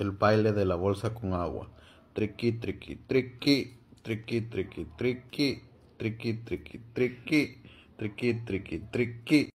el baile de la bolsa con agua. Triqui, triqui, triqui, triqui, triqui, triqui, triqui, triqui, triqui, triqui, triqui, triqui.